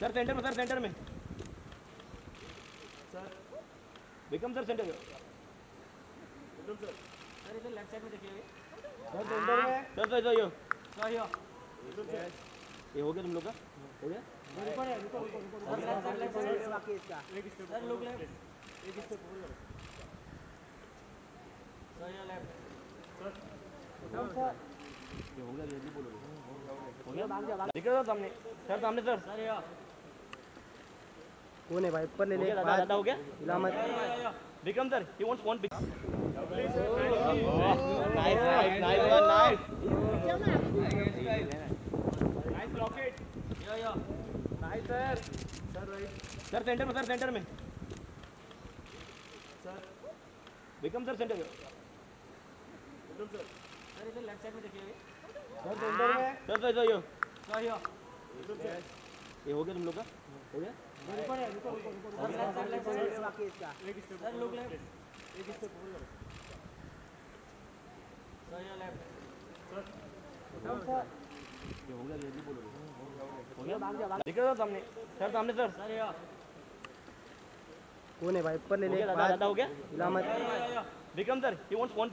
Sir centre में sir centre में Sir. Vikram sir centre में Vikram sir. सर इधर लेफ़्ट साइड में देखिए Sir center में. Sir sir sir yo sir yo. ये हो गया तुम लोग का हो गया रुको रे रुको रुको रुको. Sir left side left side बाकी इसका सर लोग लेफ़्ट सर हो हो दिख रहा था सामने सर सामने सर सर कौन है भाई ऊपर ले ले दादा दादा हो गया इलामत Vikram sir he wants one nice nice nice one nice Nice rocket. Yo yo Nice sir. Sir right. Sir center में सर सेंटर में Sir. विक्रम सर सेंटर में Vikram sir. सर इधर लेफ़्ट साइड में देखिए Sir center में. Sir sir sir yo sir yo. ये हो गया तुम लोग का हो गया रुको रे रुको रुको रुको. Sir left side left side बाकी इसका एक step. सर लोग लेफ़्ट एक step ऊपर करो. Sir yo left Sir. ये हो गया जल्दी बोलो हो गया दिख रहा था सामने सर सामने सर सर यो कौन है भाई? ऊपर ले ले दादा हो गया। Vikram sir he wants one